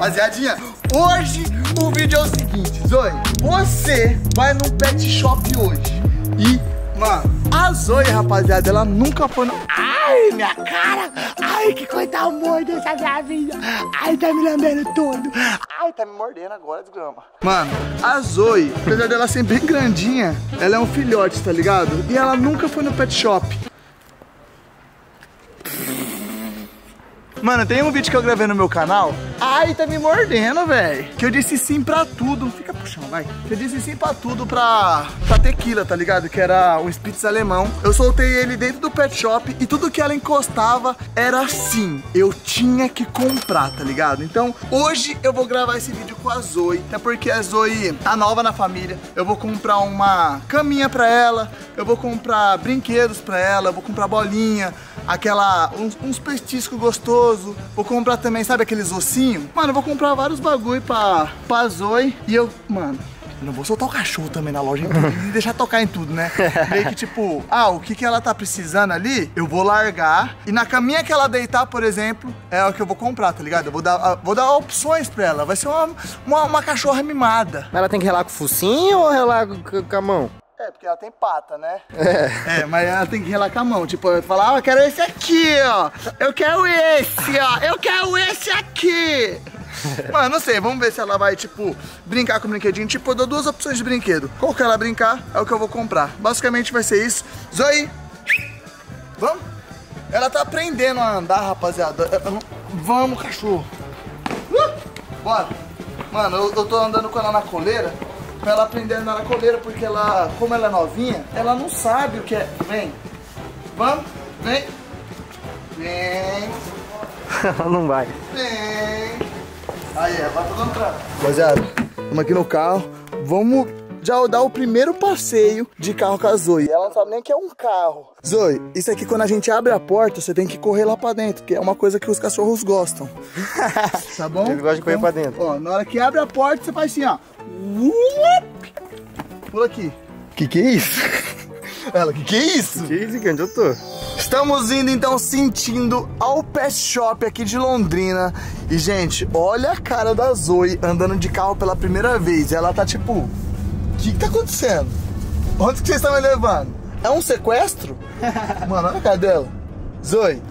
Rapaziadinha, hoje o vídeo é o seguinte, Zoe, você vai num pet shop hoje e, mano, a Zoe, rapaziada, ela nunca foi no... Ai, minha cara! Ai, que coisa amor dessa gravinha! Ai, tá me lambendo tudo! Ai, tá me mordendo agora, desgrama. Mano, a Zoe, apesar dela ser bem grandinha, ela é um filhote, tá ligado? E ela nunca foi no pet shop. Mano, tem um vídeo que eu gravei no meu canal. Ai, tá me mordendo, velho. Que eu disse sim pra tudo. Fica puxando, vai. Que eu disse sim pra tudo pra, pra tequila, tá ligado? Que era um Spitz alemão. Eu soltei ele dentro do pet shop e tudo que ela encostava era assim. Eu tinha que comprar, tá ligado? Então, hoje eu vou gravar esse vídeo com a Zoe. Até porque a Zoe tá nova na família. Eu vou comprar uma caminha pra ela. Eu vou comprar brinquedos pra ela. Eu vou comprar bolinha. Aquela. uns, uns petiscos gostosos. Vou comprar também, sabe aqueles ossinhos? Mano, eu vou comprar vários bagulho pra, pra Zoe. E eu, mano, eu não vou soltar o cachorro também na loja e deixar tocar em tudo, né? Meio que tipo, ah, o que, que ela tá precisando ali, eu vou largar. E na caminha que ela deitar, por exemplo, é o que eu vou comprar, tá ligado? Eu vou dar, vou dar opções pra ela. Vai ser uma, uma, uma cachorra mimada. Mas ela tem que relar com o focinho ou relar com a mão? É, porque ela tem pata, né? É. É, mas ela tem que relar com a mão. Tipo, eu falar, ah, eu quero esse aqui, ó. Eu quero esse, ó. Eu quero esse aqui. Mano, não sei, vamos ver se ela vai, tipo, brincar com o brinquedinho. Tipo, eu dou duas opções de brinquedo. Qual que ela brincar é o que eu vou comprar. Basicamente vai ser isso. Zoe, vamos? Ela tá aprendendo a andar, rapaziada. Vamos, cachorro. Uh, bora. Mano, eu, eu tô andando com ela na coleira pra ela aprender a andar na coleira, porque ela, como ela é novinha, ela não sabe o que é. Vem. Vamos, vem. Vem. Ela não vai. Vem. Aí, é, vai todo pra. Rapaziada, estamos aqui no carro. Vamos já dar o primeiro passeio de carro com a Zoe. Ela não sabe nem que é um carro. Zoe, isso aqui quando a gente abre a porta, você tem que correr lá pra dentro, que é uma coisa que os cachorros gostam. tá bom? Eles gostam de correr Então, pra dentro. Ó, na hora que abre a porta, você faz assim, ó. Pula aqui. Que que é isso? Ela, que que é isso? Que isso, onde eu tô? Estamos indo então sentindo ao pet shop aqui de Londrina. E gente, olha a cara da Zoe andando de carro pela primeira vez. Ela tá tipo, que, que tá acontecendo? Onde que vocês estão me levando? É um sequestro? Mano, olha a cara dela. Zoe,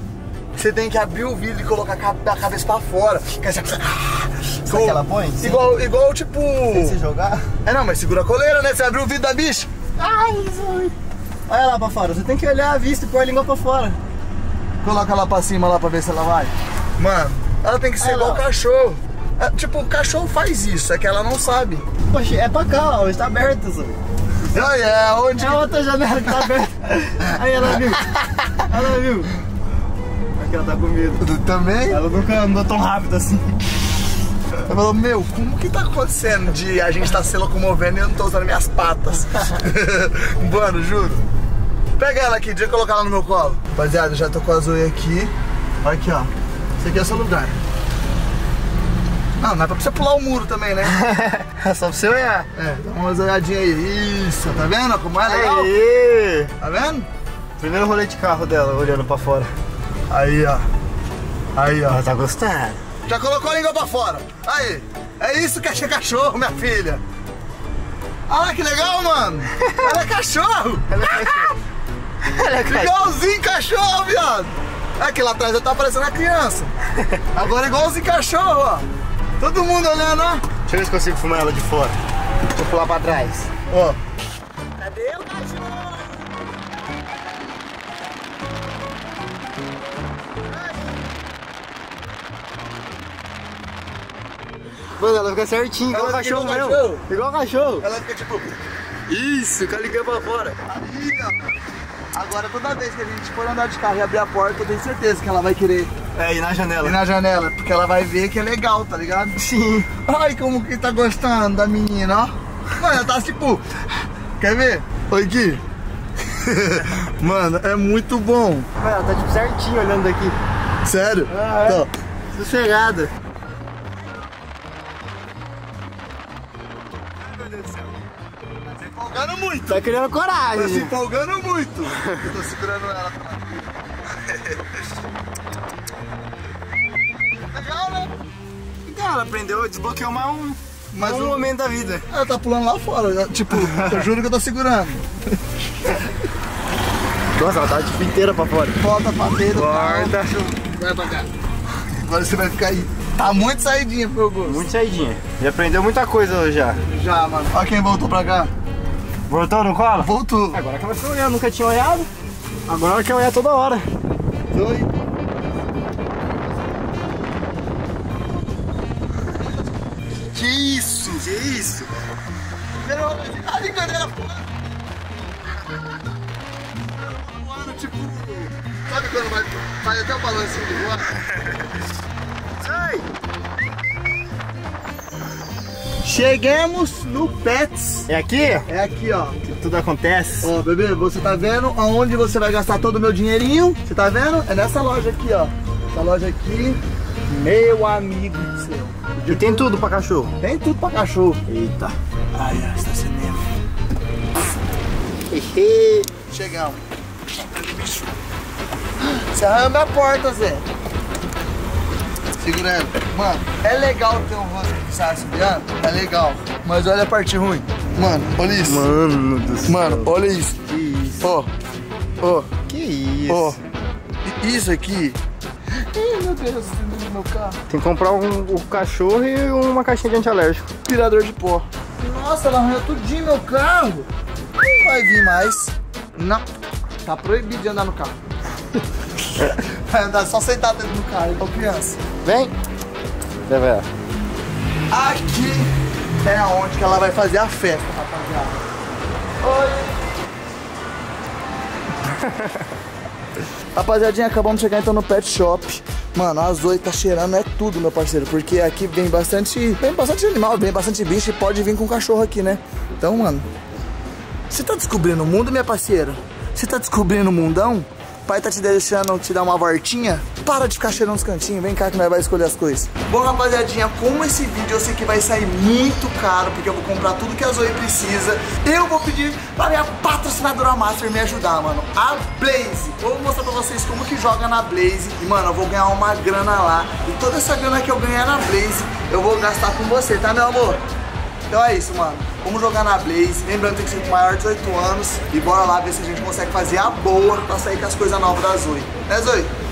você tem que abrir o vidro e colocar a ca- a cabeça pra fora. Sabe que ela põe? Igual, igual tipo. Se jogar? É não, mas segura a coleira, né? Você abriu o vidro da bicha. Ai, Zoe. Olha lá pra fora, você tem que olhar a vista e pôr a língua pra fora. Coloca lá pra cima lá pra ver se ela vai. Mano, ela tem que ser Olha igual lá. cachorro. É, tipo, o cachorro faz isso, é que ela não sabe. Poxa, é pra cá, ó, está aberto. Olha, é onde. É a outra janela que tá aberta. Aí ela viu. Ela viu. Aqui ela tá com medo. Também? Ela nunca andou tão rápido assim. Ela falou, meu, como que tá acontecendo de a gente tá se locomovendo e eu não tô usando minhas patas? Mano, juro. Pega ela aqui, deixa eu colocar ela no meu colo. Rapaziada, já tô com a Zoe aqui. Olha aqui, ó. Esse aqui é o seu lugar. Não, não é pra você pular o muro também, né? É só pra você olhar. É, dá uma olhadinha aí. Isso, tá vendo como é legal? Aê! Tá vendo? Primeiro rolê de carro dela, olhando pra fora. Aí, ó. Aí, ó. Ela tá gostando. Já colocou a língua pra fora. Aí. É isso que é cachorro, minha filha. Olha lá que legal, mano. Ela é cachorro. Ela é cachorro. Ela é cachorro. Igualzinho cachorro, viado. É que lá atrás eu tava parecendo uma criança. Agora igualzinho cachorro, ó. Todo mundo olhando, ó. Deixa eu ver se consigo filmar ela de fora. Vou pular pra trás. Ó. Cadê o cachorro? Mano, ela fica certinho, igual o Ela cachorro mesmo. cachorro. Igual o cachorro. Ela fica tipo. Isso, língua pra fora. Aí, ó. Agora toda vez que a gente for andar de carro e abrir a porta, eu tenho certeza que ela vai querer É, e na janela. ir na janela, porque ela vai ver que é legal, tá ligado? Sim. Ai, como que tá gostando da menina, ó. Mano, ela tá tipo. Quer ver? Oi, Gui. Mano, é muito bom. Mano, ela tá tipo certinho olhando daqui. Sério? Ah, é? Então, Sossegada. tá se empolgando muito. Tá criando Tá se coragem. empolgando muito. Eu tô segurando ela. Legal, ela aprendeu, desbloqueou mais um, Mais um momento da vida. Ela tá pulando lá fora. Tipo, eu juro que eu tô segurando. Nossa, ela tá tipo inteira pra fora. Volta pra dentro. Guarda. Vai pra cá. Agora você vai ficar aí. Tá muito saidinha pro gosto. Muito saidinha. Já aprendeu muita coisa hoje já. Já, mano. Olha quem voltou pra cá. Voltou no colo? Voltou. Agora que ela foi olhando, nunca tinha olhado. Agora ela quer olhar toda hora. Oi. Isso? Que isso? Ali, galera, Voando, tipo. Sabe quando vai, faz até o balancinho de voar? Sai! Chegamos no Pets. É aqui É aqui, ó. que tudo acontece. Ó, bebê, você tá vendo aonde você vai gastar todo o meu dinheirinho? Você tá vendo? É nessa loja aqui, ó. Essa loja aqui, meu amigo do céu. E tem tudo pra cachorro. Tem tudo pra cachorro. Eita. Ai, ai, está cinema. Chegamos. Você arramba a porta, Zé. Segurando. Mano, é legal ter um rosto que sai subiando? É legal. Mas olha a parte ruim. Mano, olha isso. Mano do céu. Mano, olha isso. Que isso? Ó, ó, Que isso? ó. I- Isso aqui. Ih, meu Deus, Tem que comprar um, um cachorro e uma caixinha de antialérgico. Aspirador de pó. Nossa, ela arranhou tudinho meu carro. Não vai vir mais. Não. Tá proibido de andar no carro. Vai andar só sentado dentro do carro, igual criança. Vem. Vai ver. Aqui é onde que ela vai fazer a festa, rapaziada. Oi. Rapaziadinha, acabamos de chegar então no pet shop. Mano, a Zoe tá cheirando é tudo, meu parceiro. Porque aqui vem bastante. Vem bastante animal, vem bastante bicho e pode vir com cachorro aqui, né? Então, mano. Você tá descobrindo o mundo, minha parceira? Você tá descobrindo o mundão? Pai tá te deixando te dar uma voltinha? Para de ficar cheirando os cantinhos, vem cá que nós vai escolher as coisas. Bom, rapaziadinha, como esse vídeo eu sei que vai sair muito caro, porque eu vou comprar tudo que a Zoe precisa, eu vou pedir pra minha patrocinadora Master me ajudar, mano. A Blaze. Eu vou mostrar pra vocês como que joga na Blaze. E, mano, eu vou ganhar uma grana lá. E toda essa grana que eu ganhar na Blaze, eu vou gastar com você, tá, meu amor? Então é isso, mano. Vamos jogar na Blaze. Lembrando que tem que ser maior de 18 anos. E bora lá ver se a gente consegue fazer a boa pra sair com as coisas novas da Zoe. Né, Zoe?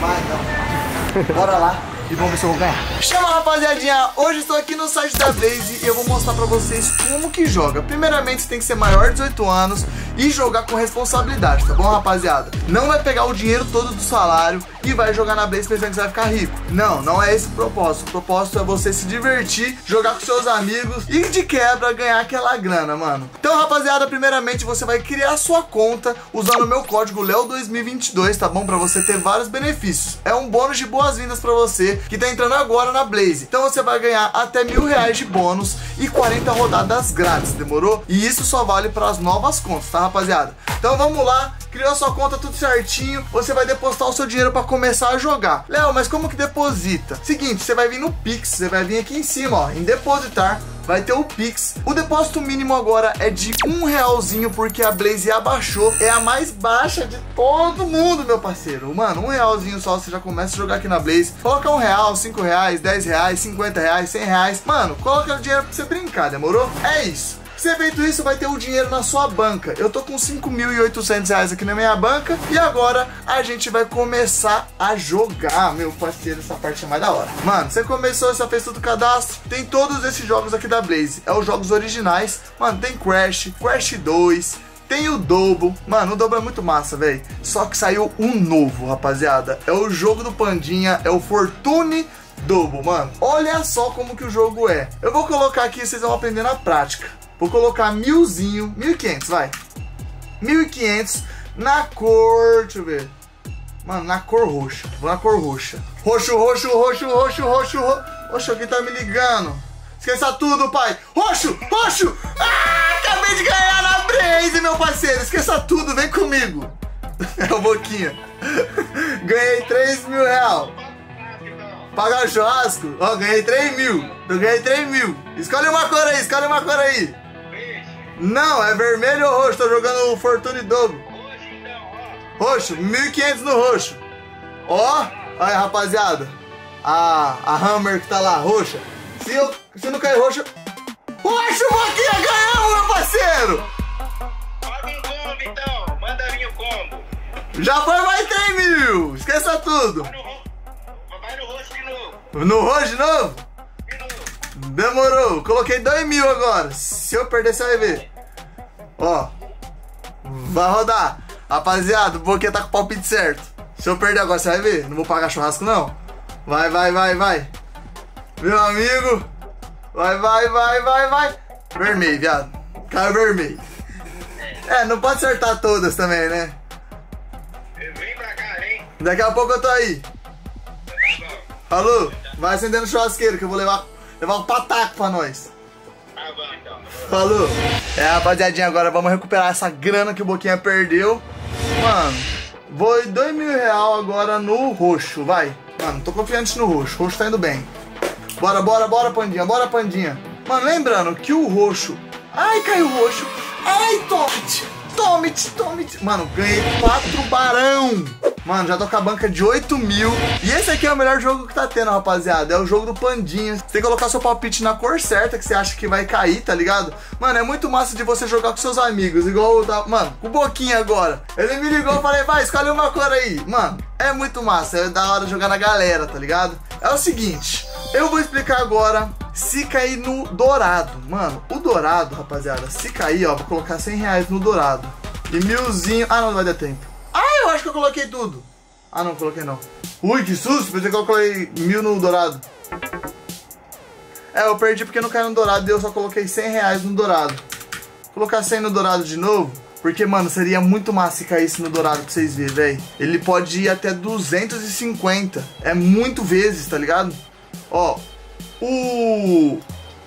Vai, então. Bora lá e vamos ver se eu vou ganhar. Chama, rapaziadinha. Hoje estou aqui no site da Blaze e eu vou mostrar pra vocês como que joga. Primeiramente, você tem que ser maior de 18 anos e jogar com responsabilidade, tá bom, rapaziada? Não vai pegar o dinheiro todo do salário e vai jogar na Blaze pensando que você vai ficar rico. Não, não é esse o propósito. O propósito é você se divertir, jogar com seus amigos e de quebra ganhar aquela grana, mano. Então, rapaziada, primeiramente você vai criar sua conta usando o meu código LEO2022, tá bom? Pra você ter vários benefícios. É um bônus de boas-vindas pra você que tá entrando agora na Blaze. Então você vai ganhar até mil reais de bônus e 40 rodadas grátis, demorou? E isso só vale para as novas contas, tá, rapaziada? Então vamos lá, criou sua conta tudo certinho, você vai depositar o seu dinheiro para começar a jogar. Léo, mas como que deposita? Seguinte, você vai vir no Pix, você vai vir aqui em cima, ó, em depositar, vai ter o Pix. O depósito mínimo agora é de um realzinho, porque a Blaze abaixou. É a mais baixa de todo mundo, meu parceiro. Mano, um realzinho só, você já começa a jogar aqui na Blaze. Coloca um real, cinco reais, dez reais, cinquenta reais, cem reais. Mano, coloca o dinheiro pra você brincar, demorou? É isso. Você feito isso, vai ter o dinheiro na sua banca. Eu tô com 5.800 reais aqui na minha banca. E agora a gente vai começar a jogar, meu parceiro. Essa parte é mais da hora. Mano, você começou, você fez todo o cadastro. Tem todos esses jogos aqui da Blaze. É os jogos originais. Mano, tem Crash, Crash 2. Tem o Double. Mano, o Double é muito massa, velho. Só que saiu um novo, rapaziada. É o jogo do Pandinha. É o Fortune Double, mano. Olha só como que o jogo é. Eu vou colocar aqui, vocês vão aprender na prática. Vou colocar milzinho, 1500, vai. 1500 na cor, deixa eu ver. Mano, na cor roxa. Vou na cor roxa. Roxo, roxo, roxo, roxo, roxo, roxo. Oxe, alguém tá me ligando. Esqueça tudo, pai. Roxo, roxo. Ah, acabei de ganhar na Blaze, meu parceiro. Esqueça tudo, vem comigo. É o Boquinha. Ganhei 3 mil real. Pagar o churrasco? Ó, ganhei 3 mil. Eu ganhei 3 mil. Escolhe uma cor aí, escolhe uma cor aí. Não, é vermelho ou roxo? Tô jogando o Fortune Dobro. Roxo, 1.500 no roxo. Ó, aí rapaziada. a, a Hammer que tá lá, roxa. Se, eu, se não cair roxa. Roxa, Boquinha, ganhamos, meu parceiro! Paga um combo então, manda vir o combo. Já foi mais 3 mil! Esqueça tudo! Vai no, vai no rosto de novo. No roxo de novo? Demorou, coloquei 2 mil agora. Se eu perder, você vai ver. Ó, vai rodar. Rapaziada, o Boquinha tá com o palpite certo. Se eu perder agora, você vai ver. Não vou pagar churrasco, não. Vai, vai, vai, vai. Meu amigo. Vai, vai, vai, vai, vai. Vermelho, viado. Caiu vermelho. É, não pode acertar todas também, né? Vem pra cá, vem. Daqui a pouco eu tô aí. Tá. Falou? Vai acendendo churrasqueiro que eu vou levar, levar um pataco pra nós. Bom então. Falou. É, rapaziadinha, agora vamos recuperar essa grana que o Boquinha perdeu. Mano, vou 2 mil real agora no roxo, vai. Mano, tô confiante no roxo, o roxo tá indo bem. Bora, bora, bora, Pandinha, bora, Pandinha. Mano, lembrando que o roxo... Ai, caiu o roxo. Mano, ganhei 4 barão. Mano, já tô com a banca de 8 mil. E esse aqui é o melhor jogo que tá tendo, rapaziada. É o jogo do Pandinha. Você tem que colocar seu palpite na cor certa que você acha que vai cair, tá ligado? Mano, é muito massa de você jogar com seus amigos. Igual o da. Mano, o Boquinha agora. Ele me ligou e falei, vai, escolhe uma cor aí. Mano, é muito massa. É da hora jogar na galera, tá ligado? É o seguinte. Eu vou explicar agora se cair no dourado. Mano, o dourado, rapaziada, se cair, ó, vou colocar 100 reais no dourado. E milzinho. Ah, não, não vai dar tempo. Ah, eu acho que eu coloquei tudo. Ah, não, coloquei não. Ui, que susto, pensei que eu coloquei mil no dourado. É, eu perdi porque não caiu no dourado e eu só coloquei 100 reais no dourado. Vou colocar 100 no dourado de novo. Porque, mano, seria muito massa se caísse no dourado pra vocês verem, velho. Ele pode ir até 250. É muito vezes, tá ligado? Ó, o,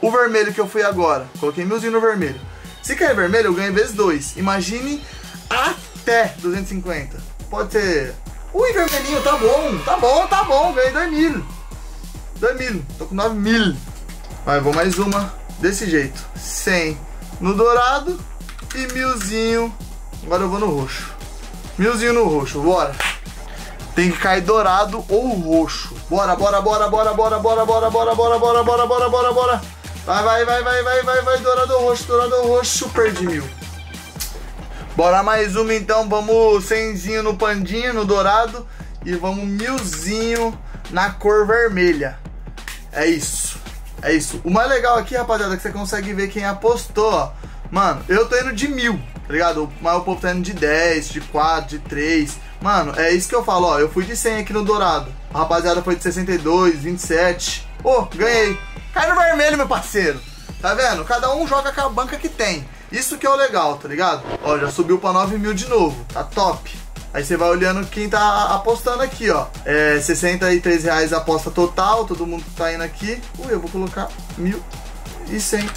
o vermelho que eu fui agora. Coloquei milzinho no vermelho. Se cair vermelho, eu ganho vezes 2. Imagine até 250. Pode ser. Ui, vermelhinho, tá bom, tá bom, tá bom. Ganhei 2 mil. 2 mil, tô com 9 mil. Vai, vou mais uma desse jeito. 100 no dourado e milzinho. Agora eu vou no roxo. Milzinho no roxo, bora. Tem que cair dourado ou roxo. Bora, bora, bora, bora, bora, bora, bora, bora, bora, bora, bora, bora, bora, bora. Vai, vai, vai, vai, vai, vai, vai, dourado ou roxo, dourado ou roxo, perdi mil. Bora mais uma então, vamos cenzinho no pandinho, no dourado. E vamos milzinho na cor vermelha. É isso. É isso. O mais legal aqui, rapaziada, é que você consegue ver quem apostou, ó. Mano, eu tô indo de mil, tá ligado? Mas o povo tá indo de 10, de 4, de 3. Mano, é isso que eu falo, ó. Eu fui de 100 aqui no Dourado. A rapaziada foi de 62, 27. Ô, ganhei. Cai no vermelho, meu parceiro. Tá vendo? Cada um joga com a banca que tem. Isso que é o legal, tá ligado? Ó, já subiu pra 9 mil de novo. Tá top. Aí você vai olhando quem tá apostando aqui, ó. É 63 reais a aposta total, todo mundo tá indo aqui. Ui, eu vou colocar mil e 100.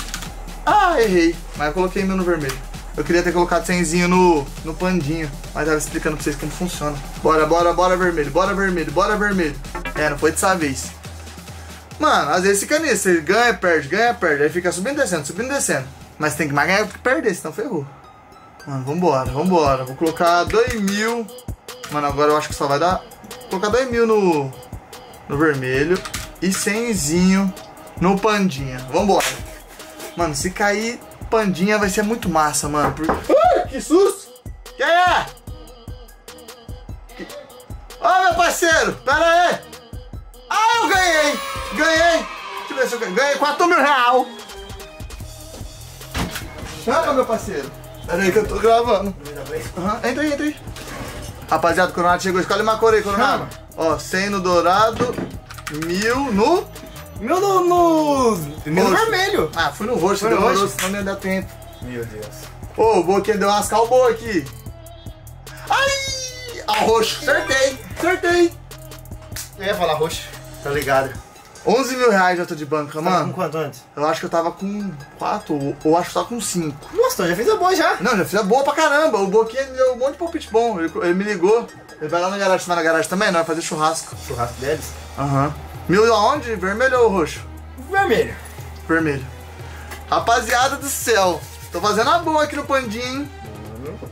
Ah, errei. Mas eu coloquei mil no vermelho. Eu queria ter colocado 100zinho no, no pandinho. Mas tava explicando pra vocês como funciona. Bora, bora, bora vermelho, bora vermelho, bora vermelho. É, não foi dessa vez. Mano, às vezes fica nisso. Você ganha, perde, ganha, perde. Aí fica subindo descendo, subindo descendo. Mas tem que mais ganhar do que perder, senão ferrou. Mano, vambora, vambora. Vou colocar 2 mil. Mano, agora eu acho que só vai dar. Vou colocar 2 mil no, no vermelho. E 100zinho no pandinha. Vambora. Mano, se cair pandinha vai ser muito massa, mano. Por... Ai, que susto! Quem é? Que- Ô, meu parceiro, pera aí. Ah, eu ganhei! Ganhei! Deixa eu ver se eu ganhei. Ganhei 4 mil real. Chama, meu parceiro. Pera aí que eu tô gravando. Aham, Entra aí, entra aí. Rapaziada, o Coronado chegou. Escolhe uma cor aí, Coronado. Ó, 100 no dourado, mil no... Meu no. no, no Roxo. vermelho. Ah, fui no roxo, Foi no roxo? não ia dar tempo. Meu Deus. Ô, o Boquinha deu umas calboas aqui. Ai! A roxo. Acertei, acertei. Eu ia falar roxo. Tá ligado. 11 mil reais já tô de banca, Tava com mano. quanto antes? Eu acho que eu tava com 4, ou, ou acho que tava com 5. Nossa, então já fez a boa já. Não, já fiz a boa pra caramba. O Boquinha deu um monte de palpite bom. Ele, ele me ligou. Ele vai lá na garagem, vai na garagem também? Não, vai fazer churrasco. Churrasco deles. Aham. Mil aonde? Vermelho ou roxo? Vermelho. Vermelho. Rapaziada do céu. Tô fazendo a boa aqui no pandinho, hein?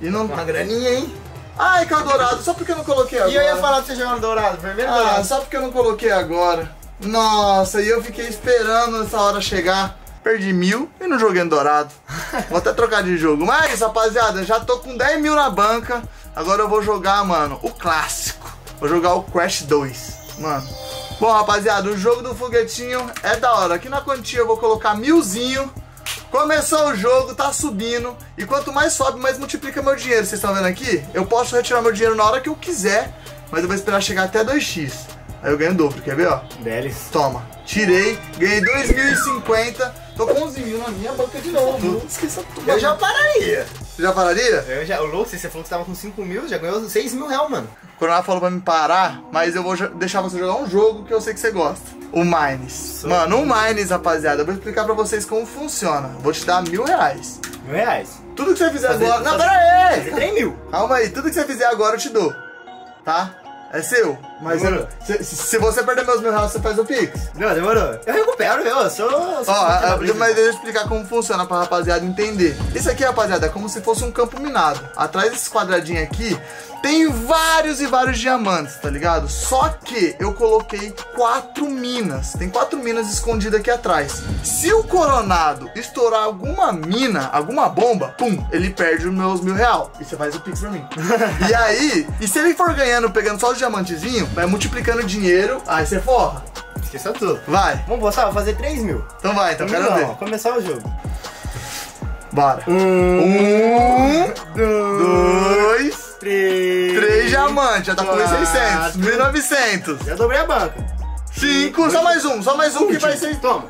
E não... Uma graninha, hein? Ai, que é o dourado. Só porque eu não coloquei agora. E eu ia falar pra você jogar no dourado. Vermelho Ah, dourado? só porque eu não coloquei agora. Nossa, e eu fiquei esperando essa hora chegar. Perdi mil e não joguei no dourado. Vou até trocar de jogo. Mas, rapaziada, já tô com 10 mil na banca. Agora eu vou jogar, mano, o clássico. Vou jogar o Crash 2. Mano. Bom, rapaziada, o jogo do foguetinho é da hora. Aqui na quantia eu vou colocar milzinho. Começou o jogo, tá subindo. E quanto mais sobe, mais multiplica meu dinheiro. Vocês estão vendo aqui? Eu posso retirar meu dinheiro na hora que eu quiser. Mas eu vou esperar chegar até 2x. Aí eu ganho o dobro, quer ver, ó? Deles. Toma. Tirei, ganhei 2.050. Tô com 11 mil na minha banca de novo. Esqueça tudo. Eu já pararia. Você já pararia? Eu já, louco, você falou que você tava com 5 mil, já ganhou 6 mil real, mano. O Coronel falou pra me parar, mas eu vou deixar você jogar um jogo que eu sei que você gosta. O Mines. Mano, o Mines, rapaziada, eu vou explicar pra vocês como funciona. Vou te dar mil reais. Mil reais. Tudo que você fizer Fazer- agora. Não, fazer- pera Fazer aí! 3 mil. Calma aí, tudo que você fizer agora eu te dou. Tá? É seu. Mas eu- se, se você perder meus mil reais, você faz o Pix. Não, demorou. Eu recupero, eu sou... sou Ó, a- mas deixa eu explicar como funciona pra rapaziada entender. Isso aqui, rapaziada, é como se fosse um campo minado. Atrás desse quadradinho aqui, tem vários e vários diamantes, tá ligado? Só que eu coloquei quatro minas. Tem quatro minas escondidas aqui atrás. Se o coronado estourar alguma mina, alguma bomba, pum, ele perde os meus mil real. E você faz o pix pra mim. e aí, e se ele for ganhando, pegando só os diamantezinhos, vai multiplicando dinheiro, aí você forra. Esqueça tudo. Vai. Vamos botar, vou fazer 3 mil. Então vai, então quero ver. começar o jogo. Bora. Um, Dois, três, três diamantes, já tá com quatro. 1.600, 1.900. Já dobrei a banca. Cinco, só mais um, só mais um que vai ser... Toma.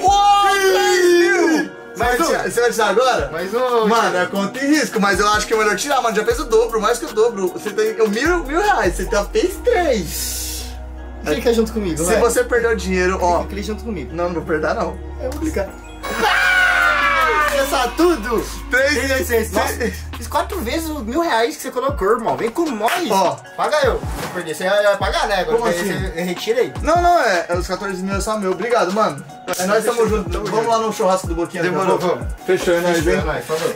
Uou, 3 mil! Você vai Mais um. tirar- Você vai tirar agora? Mais um. Mano, é conta e risco, mas eu acho que é melhor tirar, mano. Já fez o dobro, mais que o dobro. Você tem o mil, mil reais, você já fez três. Fica junto comigo, Se vai. você perder o dinheiro, ó. Fica junto comigo. Não, não vou perder, não. Eu vou clicar. Pensar tudo! Três, Três vezes. Nossa, fiz quatro vezes os mil reais que você colocou, irmão. Vem com nós. Ó. Paga eu. Perder, você vai pagar, né? Agora Como você- assim? você retira aí. Não, não, é. é Os 14 mil é só meu. Obrigado, mano. É nós estamos juntos. Vamos lá no churrasco do Boquinha. Demorou, vamos. Fechou, é nóis, hein? Vai, por favor.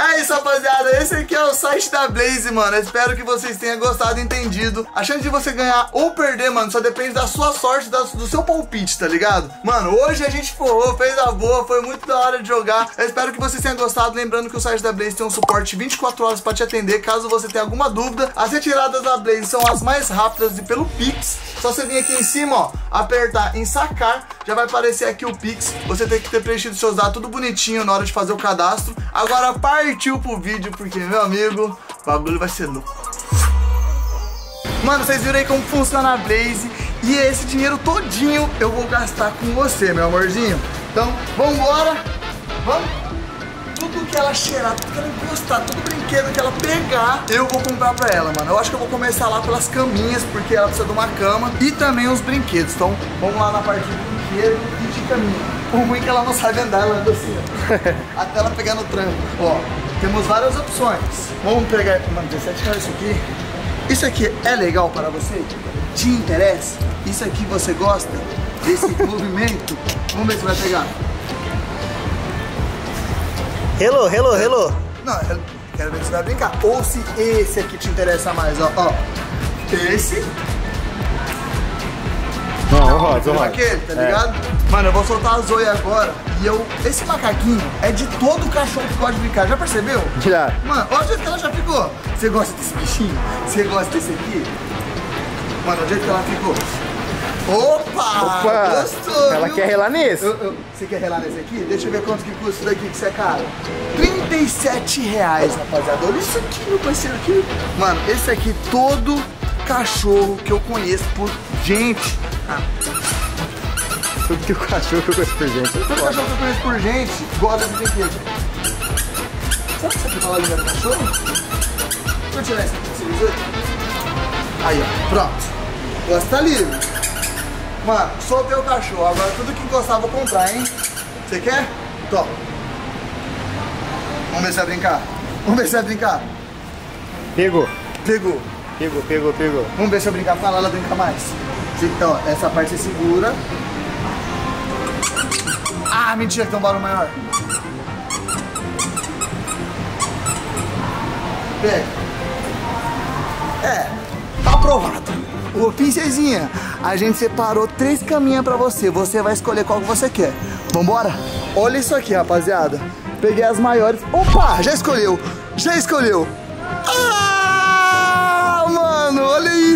É isso, rapaziada. Esse aqui é o site da Blaze, mano. Espero que vocês tenham gostado e entendido. A chance de você ganhar ou perder, mano, só depende da sua sorte, do seu palpite, tá ligado? Mano, hoje a gente forrou, fez a boa, foi muito da hora de jogar. Eu espero que vocês tenham gostado. Lembrando que o site da Blaze tem um suporte 24 horas pra te atender. Caso você tenha alguma dúvida, as retiradas da Blaze são as mais rápidas e pelo Pix. Só você vir aqui em cima, ó, apertar em sacar, já vai aparecer aqui o Pix. Você tem que ter preenchido seus dados tudo bonitinho na hora de fazer o cadastro. Agora partiu pro vídeo, porque, meu amigo, o bagulho vai ser louco. Mano, vocês viram aí como funciona a Blaze e esse dinheiro todinho eu vou gastar com você, meu amorzinho. Então, vambora, vamos. Tudo que ela cheirar, tudo que ela encostar, todo brinquedo que ela pegar, eu vou comprar pra ela, mano. Eu acho que eu vou começar lá pelas caminhas, porque ela precisa de uma cama e também os brinquedos. Então, vamos lá na parte de brinquedo e de caminho. O ruim é que ela não sabe andar, ela anda assim, ó. Até ela pegar no tranco. Ó, temos várias opções. Vamos pegar, mano, 17 reais isso aqui. Isso aqui é legal para você? Te interessa? Isso aqui você gosta? Desse movimento? Vamos ver se vai pegar. Hello, hello, hello. Não, eu quero ver se vai brincar. Ou se esse aqui te interessa mais, ó. ó. Esse Não, aquele, tá ligado? Mano, eu vou soltar a Zoe agora. E eu. Esse macaquinho é de todo cachorro que gosta de brincar. Já percebeu? Já. Mano, olha o jeito que ela já ficou. Você gosta desse bichinho? Você gosta desse aqui? Mano, olha o jeito que ela ficou. Opa! Gostou! Ela viu? quer relar nesse? Eu- eu- você quer relar nesse aqui? Deixa eu ver quanto que custa isso daqui que você é caro. 37 reais, rapaziada. Olha isso aqui, meu parceiro. Aqui. Mano, esse aqui, todo cachorro que eu conheço por gente. Ah, Tudo que o cachorro que eu gosto por gente. todo cachorro que eu conheço por gente gosta de brinquedo. Sabe que isso aqui fala a língua do cachorro? Deixa eu tirar esse aqui, você? Aí, ó. Pronto. Você tá livre. Mano, soltei o cachorro. Agora tudo que encostar vou comprar, hein? Você quer? Top. Vamos ver se vai brincar. Vamos ver se vai brincar. Pegou, Pegou. pegou, pegou, pegou. Vamos ver se eu brincar com ela, ela brinca mais. Então, essa parte você segura. Ah, mentira, tem um barulho maior. Pega. É, tá aprovado. Ô, princesinha, A gente separou três caminhas pra você. Você vai escolher qual que você quer. Vambora? Olha isso aqui, rapaziada. Peguei as maiores. Opa, já escolheu. Já escolheu.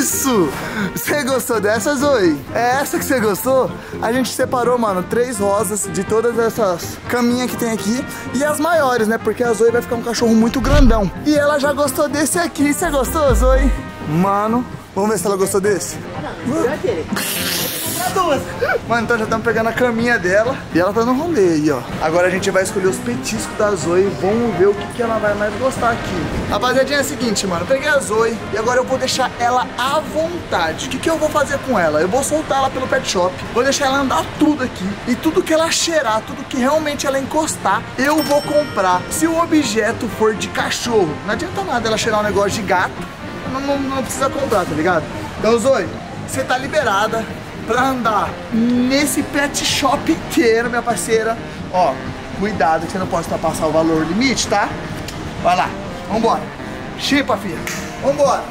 Isso. Você gostou dessa, Zoe? É essa que você gostou? A gente separou, mano, três rosas de todas essas caminhas que tem aqui. E as maiores, né? Porque a Zoe vai ficar um cachorro muito grandão. E ela já gostou desse aqui. Você gostou, Zoe? Mano, vamos ver se ela gostou desse. Mano, então já estamos pegando a caminha dela e ela tá no rolê aí, ó. Agora a gente vai escolher os petiscos da Zoe. Vamos ver o que, que ela vai mais gostar aqui. Rapaziadinha, é o seguinte, mano. Peguei a Zoe e agora eu vou deixar ela à vontade. O que, que eu vou fazer com ela? Eu vou soltar ela pelo pet shop. Vou deixar ela andar tudo aqui. E tudo que ela cheirar, tudo que realmente ela encostar, eu vou comprar. Se o objeto for de cachorro, não adianta nada ela cheirar um negócio de gato. Não, não, não precisa comprar, tá ligado? Então, Zoe, você tá liberada pra andar nesse pet shop inteiro, minha parceira. Ó, cuidado que você não pode ultrapassar o valor limite, tá? Vai lá, vambora. Chipa, filha. Vambora.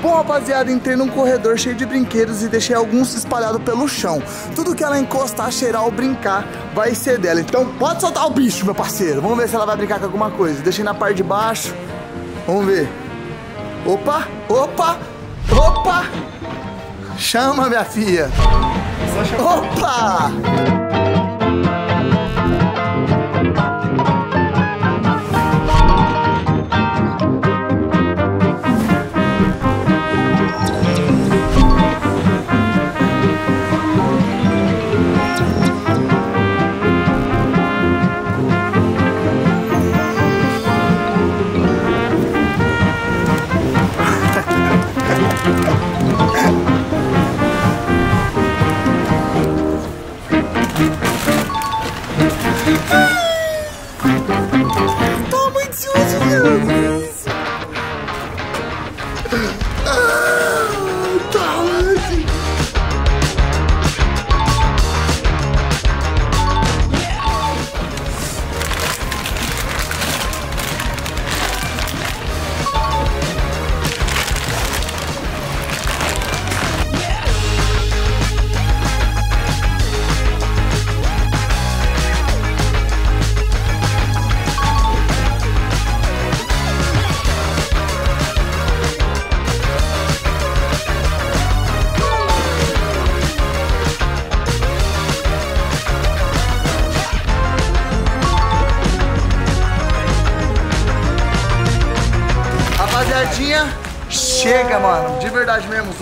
Bom, rapaziada, entrei num corredor cheio de brinquedos e deixei alguns espalhados pelo chão. Tudo que ela encostar, cheirar ou brincar vai ser dela. Então pode soltar o bicho, meu parceiro. Vamos ver se ela vai brincar com alguma coisa. Deixei na parte de baixo. Vamos ver. Opa, opa, opa. Chama, minha filha. Opa! Thank you.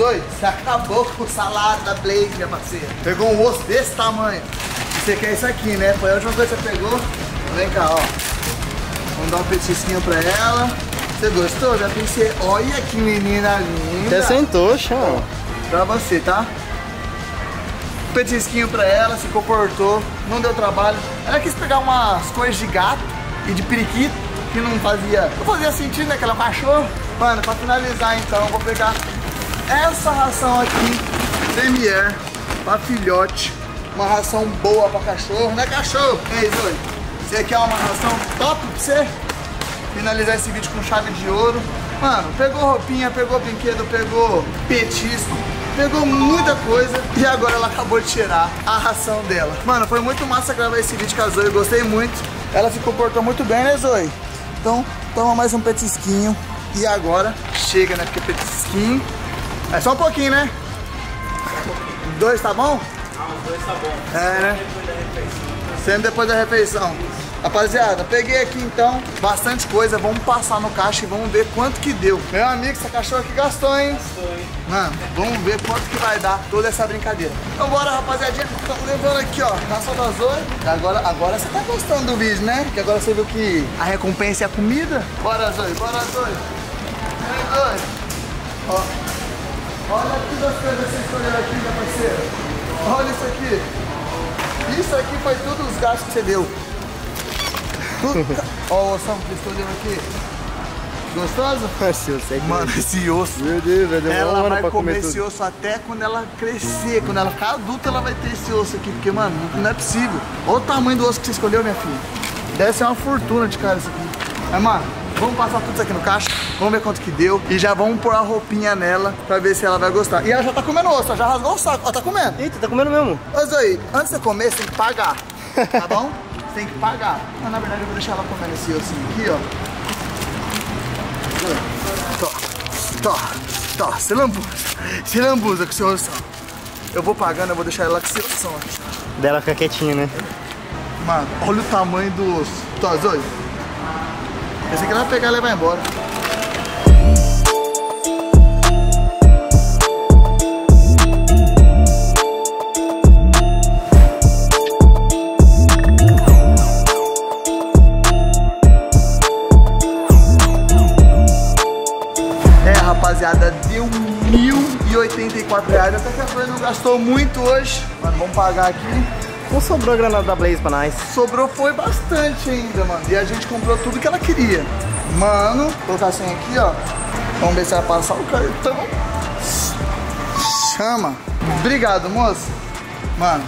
Zoe, você acabou com o salário da Blake, minha parceira. Pegou um osso desse tamanho. Você quer isso aqui, né? Foi a última coisa que você pegou. Vem cá, ó. Vamos dar um petisquinho pra ela. Você gostou? Já pensei. Olha que menina linda. Até sentou, chão. Pra você, tá? Um petisquinho pra ela, se comportou, não deu trabalho. Ela quis pegar umas coisas de gato e de periquito que não fazia. Não fazia sentido, né? Que ela cachorro. Mano, pra finalizar então, eu vou pegar essa ração aqui, Premier, pra filhote. Uma ração boa pra cachorro, né, cachorro? Ei, Zoe, você quer uma ração top pra você? finalizar esse vídeo com chave de ouro. Mano, pegou roupinha, pegou brinquedo, pegou petisco, pegou muita coisa e agora ela acabou de tirar a ração dela. Mano, foi muito massa gravar esse vídeo com a Zoe, gostei muito. Ela se comportou muito bem, né, Zoe? Então, toma mais um petisquinho e agora chega, né? Porque petisquinho é só um pouquinho, né? Dois tá bom? Dois tá bom. É, né? Sendo depois da refeição. Rapaziada, peguei aqui então bastante coisa. Vamos passar no caixa e vamos ver quanto que deu. Meu amigo, essa cachorra aqui gastou, hein? Mano, vamos ver quanto que vai dar toda essa brincadeira. Então bora, rapaziadinha. Estamos levando aqui, ó, ração da Zoe. Agora, agora você tá gostando do vídeo, né? Que agora você viu que a recompensa é a comida. Bora, Zoe, bora, Zoe. Vem, Zoe. Ó. Olha aqui das coisas que você escolheu aqui, meu parceiro. Olha isso aqui. Isso aqui foi tudo os gastos que você deu. Ó o ossão que você escolheu aqui. Gostoso? Eu sei que Mano, esse osso. Meu Deus, vai demorar Ela vai comer comer esse osso até quando ela crescer. Quando ela ficar adulta, ela vai ter esse osso aqui. Porque, mano, não é possível. Olha o tamanho do osso que você escolheu, minha filha. Deve ser uma fortuna de cara isso aqui. Mas, mano, Vamos passar tudo isso aqui no caixa, vamos ver quanto que deu e já vamos pôr a roupinha nela pra ver se ela vai gostar. E ela já tá comendo osso, ó, já rasgou o saco, ó, tá comendo. Eita, tá comendo mesmo. Ô Zoe, antes de você comer, você tem que pagar, tá bom? Você tem que pagar. Mas na verdade eu vou deixar ela comendo esse ossinho aqui, ó. Tó, tó, tó, você lambuza, você lambuza com seu ossão. Eu vou pagando, eu vou deixar ela com esse ossão aqui. Dela fica quietinha, né? Mano, olha o tamanho do osso. Tó, Zoe. Esse aqui ela vai pegar e levar embora. É, rapaziada, deu 1.084 reais. Até que a Zoe não gastou muito hoje. Mano, vamos pagar aqui. Não sobrou a granada da Blaze pra nós. Sobrou foi bastante ainda, mano. E a gente comprou tudo que ela queria. Mano, vou colocar assim aqui, ó. Vamos ver se vai passar o cartão. Chama. Obrigado, moça. Mano,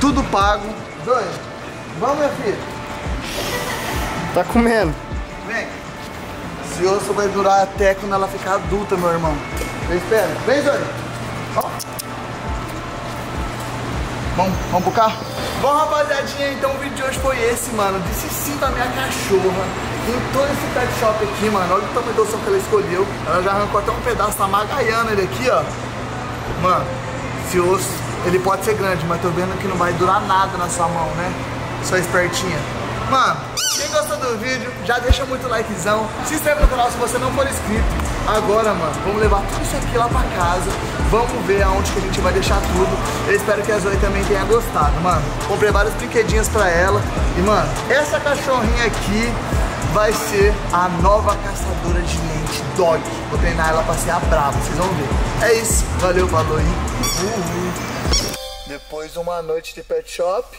tudo pago. Dois. Vamos, minha filha. Tá comendo. Vem. Esse osso vai durar até quando ela ficar adulta, meu irmão. Vem, espera. Vem, Zoe. Ó. Vamos, vamos carro? Bom, rapaziadinha, então o vídeo de hoje foi esse, mano. Disse sim pra minha cachorra. Em todo esse pet shop aqui, mano. Olha o tamanho do osso que ela escolheu. Ela já arrancou até um pedaço, tá magaiando ele aqui, ó. Mano, esse osso, ele pode ser grande, mas tô vendo que não vai durar nada na sua mão, né? Só espertinha. Mano, quem gostou do vídeo, já deixa muito likezão. Se inscreve no canal se você não for inscrito. Agora, mano, vamos levar tudo isso aqui lá pra casa. Vamos ver aonde que a gente vai deixar tudo. Eu espero que a Zoe também tenha gostado, mano. Comprei vários brinquedinhos pra ela. E, mano, essa cachorrinha aqui vai ser a nova caçadora de lente dog. Vou treinar ela pra ser a brava, vocês vão ver. É isso, valeu, falou aí. Uhul. Depois de uma noite de pet shop,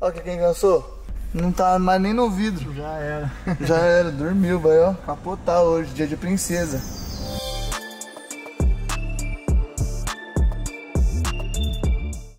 olha que quem cansou. Não tá mais nem no vidro. Já era. Já era, dormiu, vai, ó. Capotar hoje, dia de princesa.